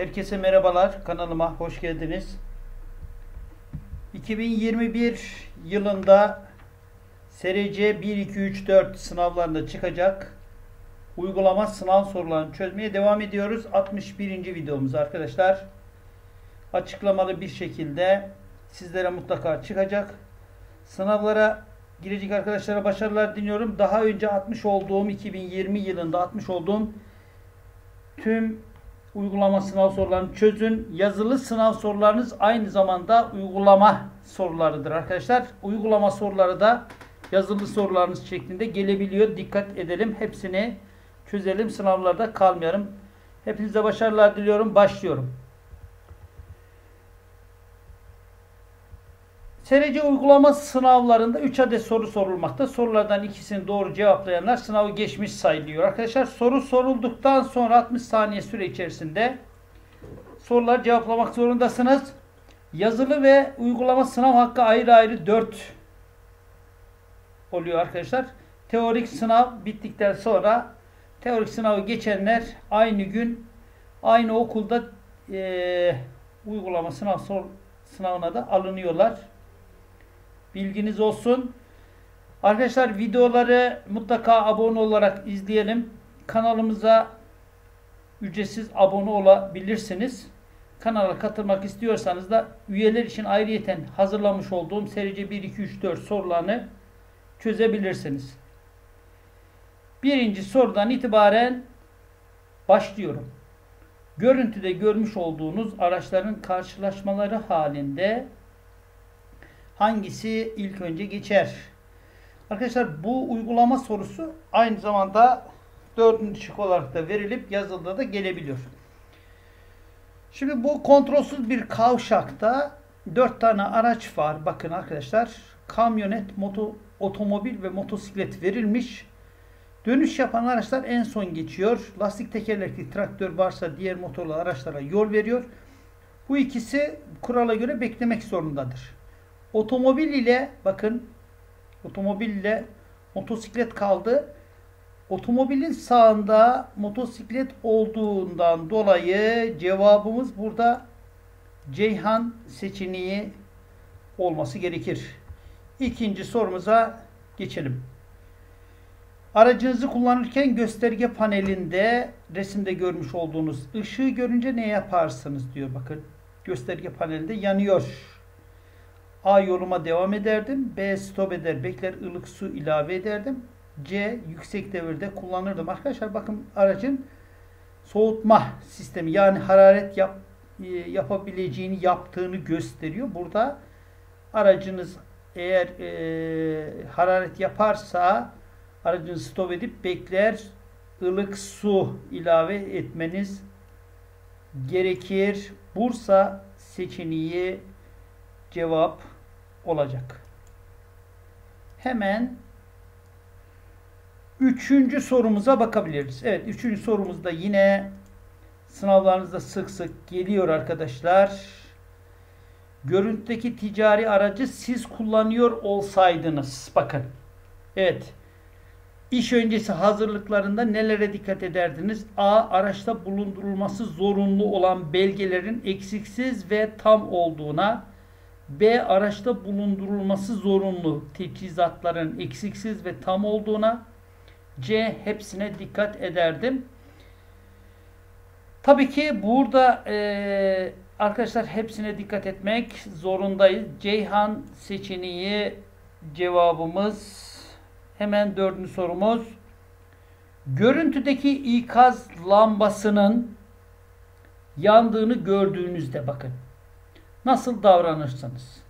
Herkese merhabalar. Kanalıma hoş geldiniz. 2021 yılında SRC 1, 2, 3, 4 sınavlarında çıkacak uygulama sınav sorularını çözmeye devam ediyoruz. 61. videomuz arkadaşlar. Açıklamalı bir şekilde sizlere mutlaka çıkacak. Sınavlara girecek arkadaşlara başarılar diliyorum. Daha önce atmış olduğum 2020 yılında atmış olduğum tüm uygulama sınav sorularını çözün. Yazılı sınav sorularınız aynı zamanda uygulama sorularıdır arkadaşlar. Uygulama soruları da yazılı sorularınız şeklinde gelebiliyor. Dikkat edelim. Hepsini çözelim. Sınavlarda kalmayalım. Hepinize başarılar diliyorum. Başlıyorum. SRC uygulama sınavlarında 3 adet soru sorulmakta. Sorulardan ikisini doğru cevaplayanlar sınavı geçmiş sayılıyor. Arkadaşlar soru sorulduktan sonra 60 saniye süre içerisinde soruları cevaplamak zorundasınız. Yazılı ve uygulama sınav hakkı ayrı ayrı 4 oluyor arkadaşlar. Teorik sınav bittikten sonra teorik sınavı geçenler aynı gün aynı okulda e, uygulama sınav sor, sınavına da alınıyorlar. Bilginiz olsun. Arkadaşlar videoları mutlaka abone olarak izleyelim. Kanalımıza ücretsiz abone olabilirsiniz. Kanala katılmak istiyorsanız da üyeler için ayrıyeten hazırlamış olduğum serice 1, 2, 3, 4 sorularını çözebilirsiniz. Birinci sorudan itibaren başlıyorum. Görüntüde görmüş olduğunuz araçların karşılaşmaları halinde hangisi ilk önce geçer? Arkadaşlar bu uygulama sorusu aynı zamanda dördüncü şık olarak da verilip yazılıda da gelebiliyor. Şimdi bu kontrolsüz bir kavşakta dört tane araç var. Bakın arkadaşlar kamyonet, moto, otomobil ve motosiklet verilmiş. Dönüş yapan araçlar en son geçiyor. Lastik tekerlekli traktör varsa diğer motorlu araçlara yol veriyor. Bu ikisi kurala göre beklemek zorundadır. Otomobil ile bakın otomobil ile motosiklet kaldı. Otomobilin sağında motosiklet olduğundan dolayı cevabımız burada Ceyhan seçeneği olması gerekir. İkinci sorumuza geçelim. Aracınızı kullanırken gösterge panelinde resimde görmüş olduğunuz ışığı görünce ne yaparsınız diyor bakın. Gösterge panelinde yanıyor. A yoluma devam ederdim. B stop eder bekler ılık su ilave ederdim. C yüksek devirde kullanırdım. Arkadaşlar bakın aracın soğutma sistemi yani hararet yap, e, yapabileceğini yaptığını gösteriyor. Burada aracınız eğer e, hararet yaparsa aracınızı stop edip bekler ılık su ilave etmeniz gerekir. Bursa seçeneği cevap olacak. Hemen üçüncü sorumuza bakabiliriz. Evet üçüncü sorumuzda yine sınavlarınızda sık sık geliyor arkadaşlar. Görüntüdeki ticari aracı siz kullanıyor olsaydınız. Bakın. Evet. İş öncesi hazırlıklarında nelere dikkat ederdiniz? A. Araçta bulundurulması zorunlu olan belgelerin eksiksiz ve tam olduğuna. B. Araçta bulundurulması zorunlu teçhizatların eksiksiz ve tam olduğuna. C. Hepsine dikkat ederdim. Tabii ki burada e, arkadaşlar hepsine dikkat etmek zorundayız. Ceyhan seçeneği cevabımız. Hemen dördüncü sorumuz. Görüntüdeki ikaz lambasının yandığını gördüğünüzde bakın. Nasıl davranırsınız?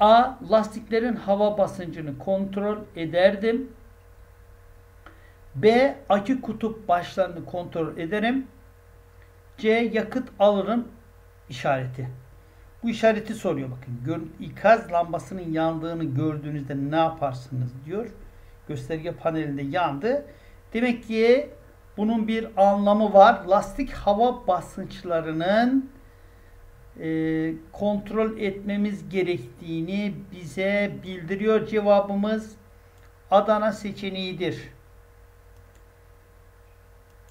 A. Lastiklerin hava basıncını kontrol ederdim. B. Akü kutup başlarını kontrol ederim. C. Yakıt alırım işareti. Bu işareti soruyor bakın. İkaz lambasının yandığını gördüğünüzde ne yaparsınız diyor. Gösterge panelinde yandı. Demek ki bunun bir anlamı var. Lastik hava basınçlarının e, kontrol etmemiz gerektiğini bize bildiriyor. Cevabımız Adana seçeneğidir.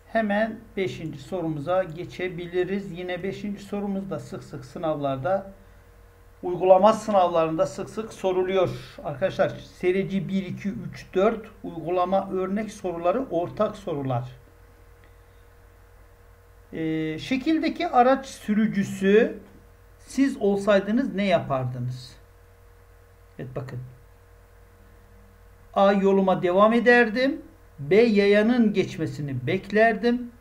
Hemen 5. sorumuza geçebiliriz. Yine 5. sorumuz da sık sık sınavlarda uygulama sınavlarında sık sık soruluyor. Arkadaşlar serici 1, 2, 3, 4 uygulama örnek soruları ortak sorular. Ee, şekildeki araç sürücüsü siz olsaydınız ne yapardınız? Evet bakın. A yoluma devam ederdim. B yayanın geçmesini beklerdim.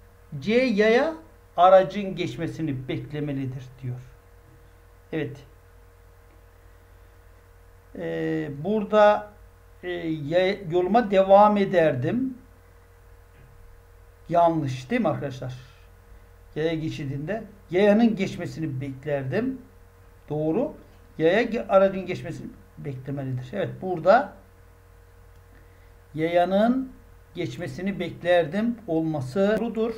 C yaya aracın geçmesini beklemelidir diyor. Evet. Ee, burada e, yoluma devam ederdim. Yanlış değil mi arkadaşlar? Yaya geçidinde yayanın geçmesini beklerdim. Doğru. Yaya aracın geçmesini beklemelidir. Evet burada yayanın geçmesini beklerdim olması doğrudur.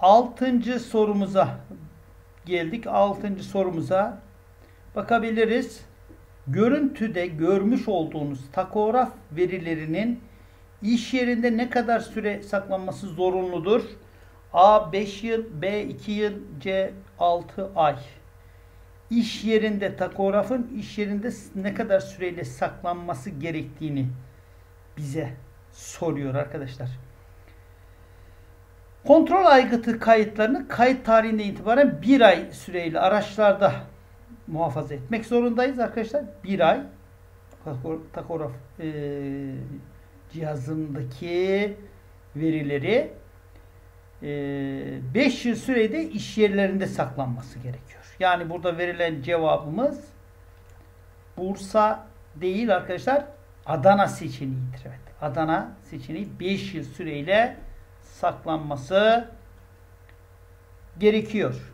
Altıncı sorumuza geldik. Altıncı sorumuza bakabiliriz. Görüntüde görmüş olduğunuz takograf verilerinin iş yerinde ne kadar süre saklanması zorunludur? A 5 yıl, B 2 yıl, C 6 ay. İş yerinde takografın iş yerinde ne kadar süreyle saklanması gerektiğini bize soruyor arkadaşlar. Kontrol aygıtı kayıtlarını kayıt tarihinde itibaren bir ay süreyle araçlarda muhafaza etmek zorundayız arkadaşlar. Bir ay takograf e, cihazındaki verileri 5 e, yıl sürede iş yerlerinde saklanması gerekiyor. Yani burada verilen cevabımız Bursa değil arkadaşlar Adana seçeneğidir. Evet. Adana seçeneği 5 yıl süreyle saklanması gerekiyor.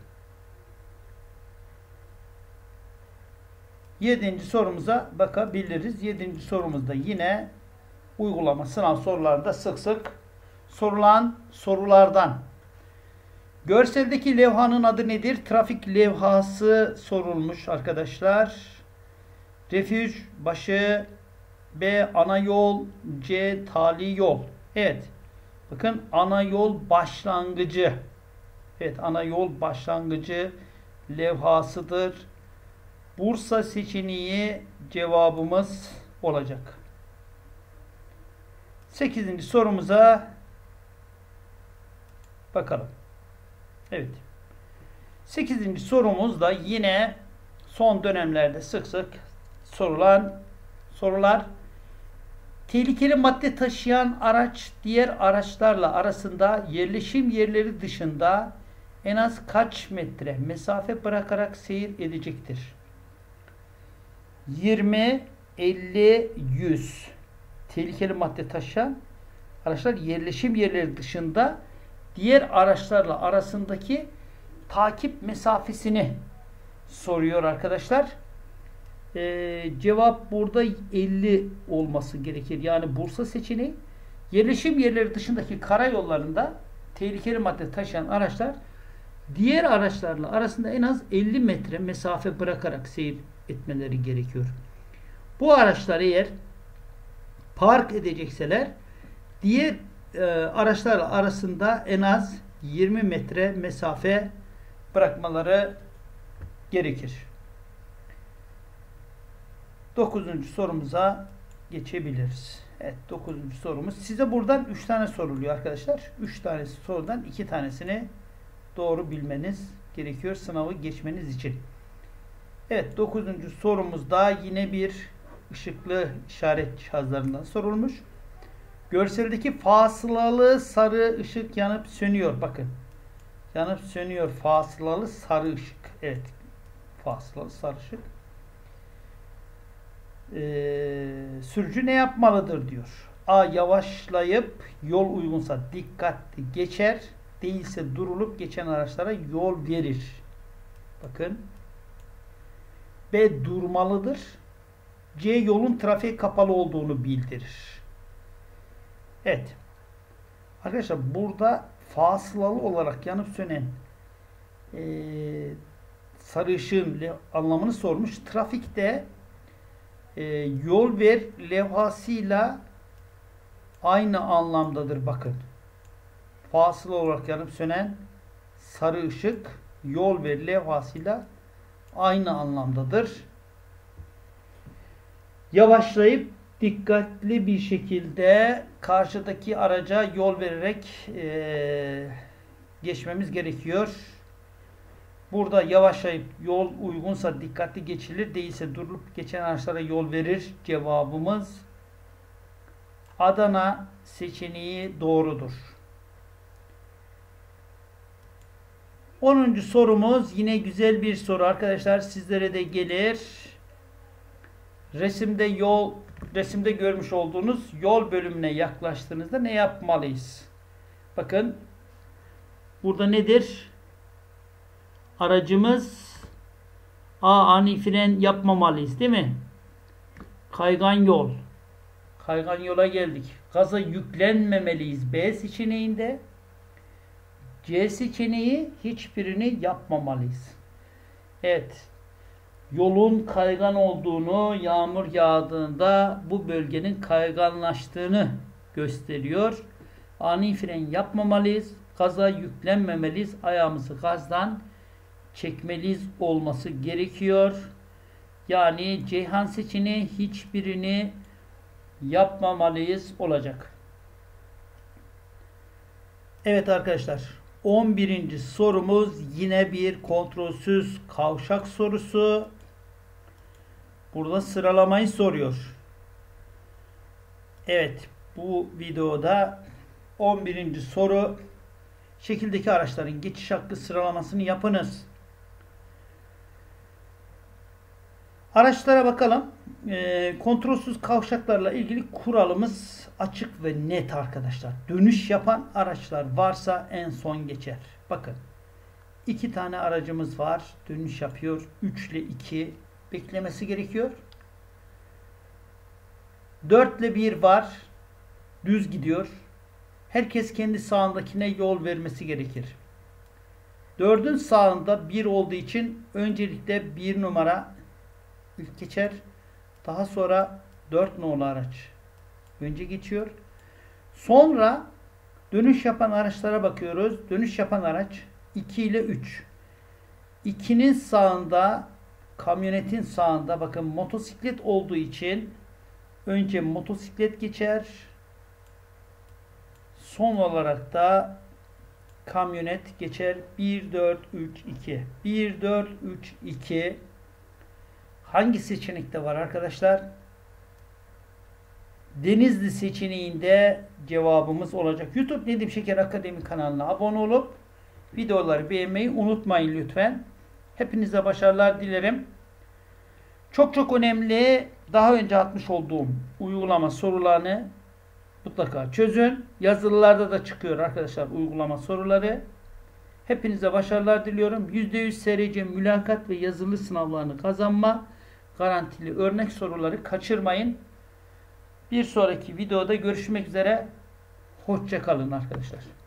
Yedinci sorumuza bakabiliriz. Yedinci sorumuzda yine uygulama sınav sorularında sık sık sorulan sorulardan. Görseldeki levhanın adı nedir? Trafik levhası sorulmuş arkadaşlar. Refüj başı B ana yol, C tali yol. Evet. Bakın ana yol başlangıcı. Evet ana yol başlangıcı levhasıdır. Bursa seçeneği cevabımız olacak. 8. sorumuza bakalım. Evet. 8. sorumuz da yine son dönemlerde sık sık sorulan sorular tehlikeli madde taşıyan araç diğer araçlarla arasında yerleşim yerleri dışında en az kaç metre mesafe bırakarak seyir edecektir? 20, 50, 100 tehlikeli madde taşıyan araçlar yerleşim yerleri dışında diğer araçlarla arasındaki takip mesafesini soruyor arkadaşlar. Ee, cevap burada 50 olması gerekir. Yani Bursa seçeneği yerleşim yerleri dışındaki karayollarında tehlikeli madde taşıyan araçlar diğer araçlarla arasında en az 50 metre mesafe bırakarak seyir etmeleri gerekiyor. Bu araçlar eğer park edecekseler diğer e, araçlarla arasında en az 20 metre mesafe bırakmaları gerekir. Dokuzuncu sorumuza geçebiliriz. Evet dokuzuncu sorumuz. Size buradan üç tane soruluyor arkadaşlar. Üç tanesi sorudan iki tanesini doğru bilmeniz gerekiyor sınavı geçmeniz için. Evet dokuzuncu sorumuzda yine bir ışıklı işaret cihazlarından sorulmuş. Görseldeki fasılalı sarı ışık yanıp sönüyor. Bakın. Yanıp sönüyor. Fasılalı sarı ışık. Evet. Fasılalı sarı ışık e, sürücü ne yapmalıdır diyor. A. Yavaşlayıp yol uygunsa dikkatli geçer. Değilse durulup geçen araçlara yol verir. Bakın. B. Durmalıdır. C. Yolun trafiğe kapalı olduğunu bildirir. Evet. Arkadaşlar burada fasılalı olarak yanıp sönen e, sarı ışığın anlamını sormuş. Trafikte e, yol ver levhasıyla aynı anlamdadır bakın. fasıla olarak yanıp sönen sarı ışık yol ve levhasıyla aynı anlamdadır. Yavaşlayıp dikkatli bir şekilde karşıdaki araca yol vererek e, geçmemiz gerekiyor. Burada yavaşlayıp yol uygunsa dikkatli geçilir, değilse durup geçen araçlara yol verir. Cevabımız Adana seçeneği doğrudur. 10. sorumuz yine güzel bir soru arkadaşlar sizlere de gelir. Resimde yol resimde görmüş olduğunuz yol bölümüne yaklaştığınızda ne yapmalıyız? Bakın burada nedir? Aracımız A ani fren yapmamalıyız değil mi? Kaygan yol. Kaygan yola geldik. Gaza yüklenmemeliyiz B seçeneğinde. C seçeneği hiçbirini yapmamalıyız. Evet. Yolun kaygan olduğunu, yağmur yağdığında bu bölgenin kayganlaştığını gösteriyor. Ani fren yapmamalıyız. Gaza yüklenmemeliyiz. Ayağımızı gazdan çekmeliyiz olması gerekiyor. Yani Ceyhan seçeneği hiçbirini yapmamalıyız olacak. Evet arkadaşlar 11. sorumuz yine bir kontrolsüz kavşak sorusu. Burada sıralamayı soruyor. Evet bu videoda 11. soru şekildeki araçların geçiş hakkı sıralamasını yapınız. Araçlara bakalım. E, kontrolsüz kavşaklarla ilgili kuralımız açık ve net arkadaşlar. Dönüş yapan araçlar varsa en son geçer. Bakın. iki tane aracımız var. Dönüş yapıyor. 3 ile 2 beklemesi gerekiyor. 4 ile 1 var. Düz gidiyor. Herkes kendi sağındakine yol vermesi gerekir. 4'ün sağında 1 olduğu için öncelikle 1 numara ilk geçer. Daha sonra 4 nolu araç önce geçiyor. Sonra dönüş yapan araçlara bakıyoruz. Dönüş yapan araç 2 ile 3. 2'nin sağında kamyonetin sağında bakın motosiklet olduğu için önce motosiklet geçer. Son olarak da kamyonet geçer. 1 4 3 2. 1 4 3 2 hangi seçenekte var arkadaşlar? Denizli seçeneğinde cevabımız olacak. YouTube Nedim Şeker Akademi kanalına abone olup videoları beğenmeyi unutmayın lütfen. Hepinize başarılar dilerim. Çok çok önemli daha önce atmış olduğum uygulama sorularını mutlaka çözün. Yazılılarda da çıkıyor arkadaşlar uygulama soruları. Hepinize başarılar diliyorum. %100 SRC mülakat ve yazılı sınavlarını kazanma garantili örnek soruları kaçırmayın. Bir sonraki videoda görüşmek üzere. Hoşçakalın arkadaşlar.